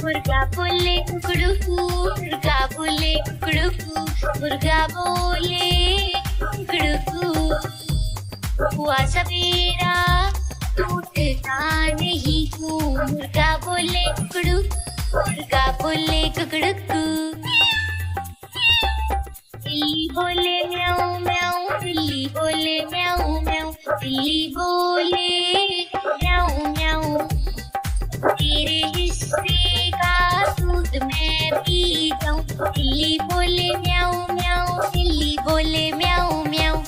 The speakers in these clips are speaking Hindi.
कुकड़ुकू मुर्गा बोले कुकड़ुकू मुर्गा बोले कुकड़ुकू हुआ सवेरा, उठता नहीं हूँ मुर्गा बोले, कुकड़ू मुर्गा बोले कुकड़ुकू बिल्ली बोले, म्याऊ म्याऊ। बिल्ली बोले, म्याऊ म्याऊ। बिल्ली बोले, म्याऊ म्याऊ। तेरे हिस्से मैं पी जाऊँ बिल्ली बोले म्याऊ म्याऊ बिल्ली बोले म्याऊ म्याऊ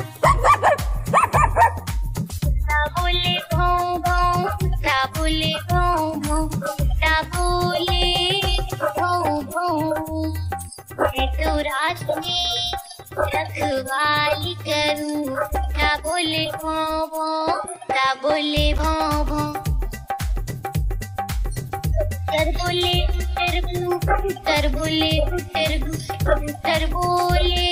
कुत्ता बोले भौं भौं कुत्ता बोले भौं भौं कुत्ता बोले भौं भौं मैं तो रात में रखवाली करूँ कुत्ता बोले भौं भौं कुत्ता बोले भौं भौं। कबूतर बोले कबूतर कबूतर बोले कबूतर बोले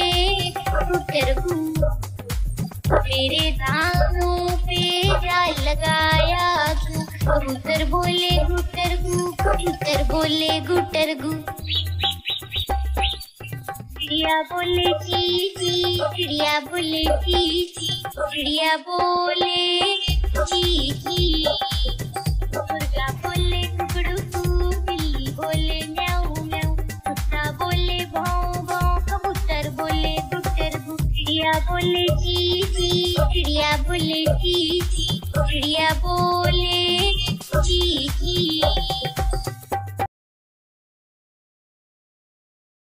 कबूतर कबूतर मेरे दानों पे जाल लगाया तू? कबूतर बोले गुटर गु कबूतर बोले गुटर गु चिड़िया बोले, ची ची। चिड़िया बोले, ची ची। चिड़िया बोले, ची ची। चिड़िया बोले ची ची चिड़िया बोले ची ची चिड़िया बोले ची ची